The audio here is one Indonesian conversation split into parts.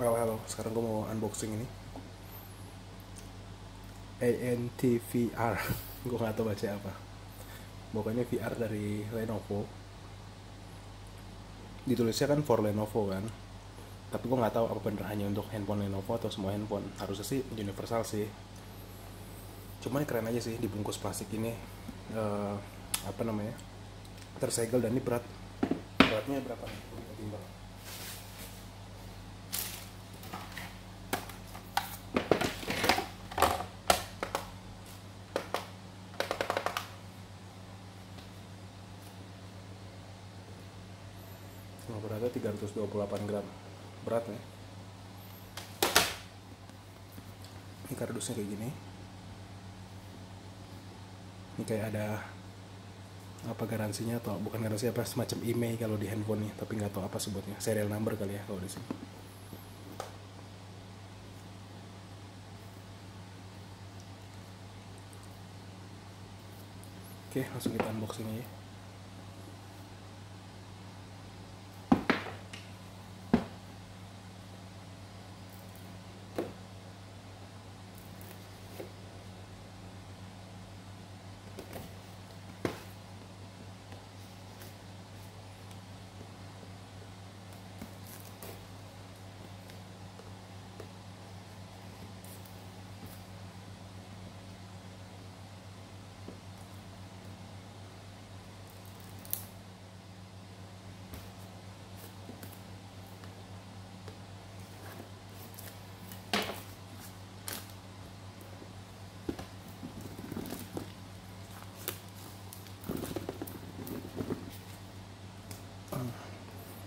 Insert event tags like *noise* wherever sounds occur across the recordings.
Well, halo. Sekarang gue mau unboxing ini. ANTVR. *laughs* gue nggak tahu baca apa. Pokoknya VR dari Lenovo. Ditulisnya kan for Lenovo kan. Tapi gue nggak tahu apa bener hanya untuk handphone Lenovo atau semua handphone. Harusnya sih universal sih. Cuman keren aja sih dibungkus plastik ini. eh, apa namanya? Tersegel dan ini berat. Beratnya berapa nih? 128 gram. Berat beratnya ini kardusnya kayak gini. Ini kayak ada apa garansinya atau bukan garansi apa semacam email kalau di handphone nih tapi nggak tahu apa sebutnya. Serial number kali ya kalau di sini. Oke langsung kita unboxing aja.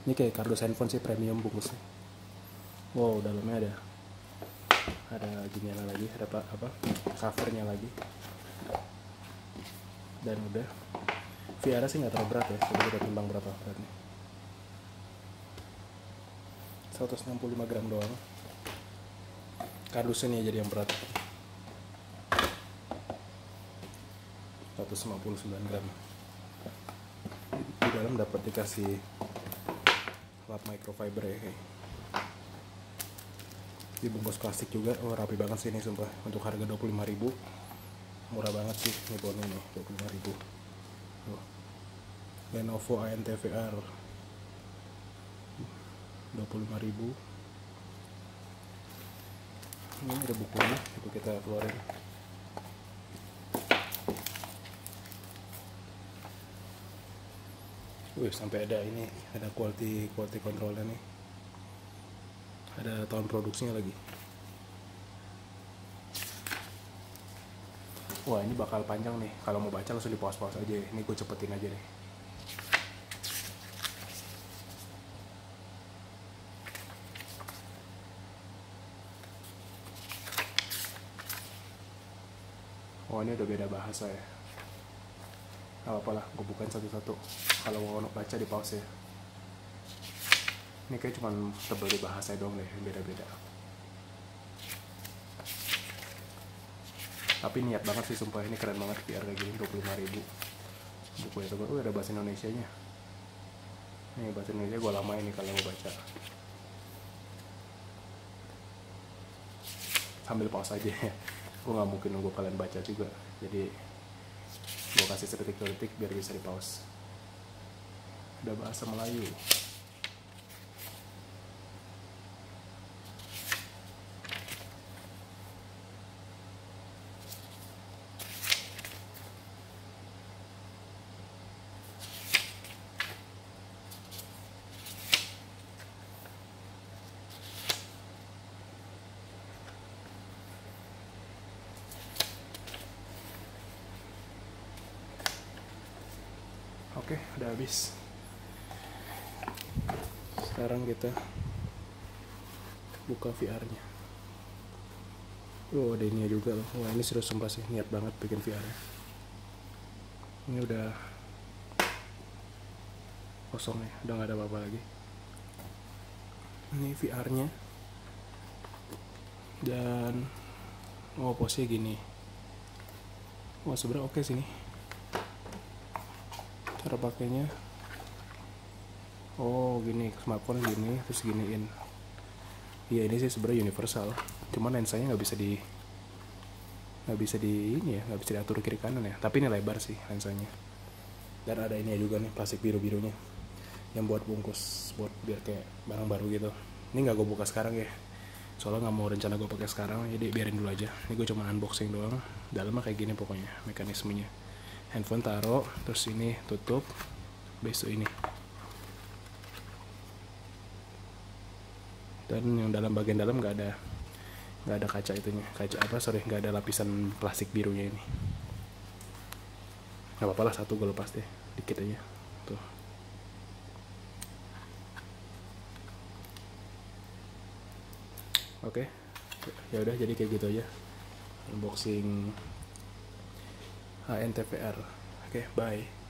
Ini kayak kardus handphone sih premium bungkusnya wow dalamnya ada ada ginian lagi ada apa, apa covernya lagi. Dan udah. VR sih nggak terlalu berat ya coba kita timbang berapa beratnya. 165 gram doang. Kardusnya nih jadi yang berat. 159 gram. Di dalam dapat dikasih lap microfiber ya kayak. dibungkus plastik juga oh rapi banget sih ini sumpah. Untuk harga 25.000 murah banget sih ini phone ini 25.000 oh. Lenovo ANTVR 25.000 ini ada bukunya itu kita keluarin Wih, sampai ada ini, ada quality quality controlnya nih. Ada tahun produksinya lagi. Wah, ini bakal panjang nih. Kalau mau baca langsung di pause-pause aja. Ini gue cepetin aja nih. Oh, ini udah beda bahasa ya apa apalah gue bukain satu-satu. Kalau mau baca di pause. Ya ini kayak cuman tebel di bahasa doang deh beda-beda. Tapi niat banget sih sumpah. Ini keren banget biar kayak gini 25 ribu. Buku ya teman ada bahasa Indonesia nya ini bahasa Indonesia gue lama ini kalau mau baca. Sambil pause aja ya. Gue nggak mungkin nunggu kalian baca juga. Jadi gue kasih sedetik-detik biar bisa di pause. Udah bahasa Melayu Oke, udah habis. Sekarang kita buka VR-nya. Oh, ada ini juga loh. Wah, ini serius sumpah sih, niat banget bikin VR-nya. Ini udah kosong ya, udah nggak ada apa-apa lagi. Ini VR-nya. Dan oh, pose gini. Wah, sebenarnya oke sih nih cara pakainya oh gini smartphone gini terus giniin. Iya ini sih sebenarnya universal. Cuman lensanya nggak bisa di nggak bisa di ini ya nggak bisa diatur kiri kanan ya. Tapi ini lebar sih lensanya. Dan ada ini juga nih plastik biru birunya yang buat bungkus buat biar kayak barang baru gitu. Ini nggak gue buka sekarang ya. Soalnya nggak mau rencana gue pakai sekarang jadi biarin dulu aja. Ini gue cuma unboxing doang. Dalamnya kayak gini pokoknya mekanismenya handphone taruh terus ini tutup besok ini. Dan yang dalam bagian dalam nggak ada nggak ada kaca itunya. Kaca apa sorry nggak ada lapisan plastik birunya ini. Nggak apa-apa lah satu gue lepas deh dikit aja. Tuh. Oke ya udah jadi kayak gitu aja. Unboxing HNTVR oke bye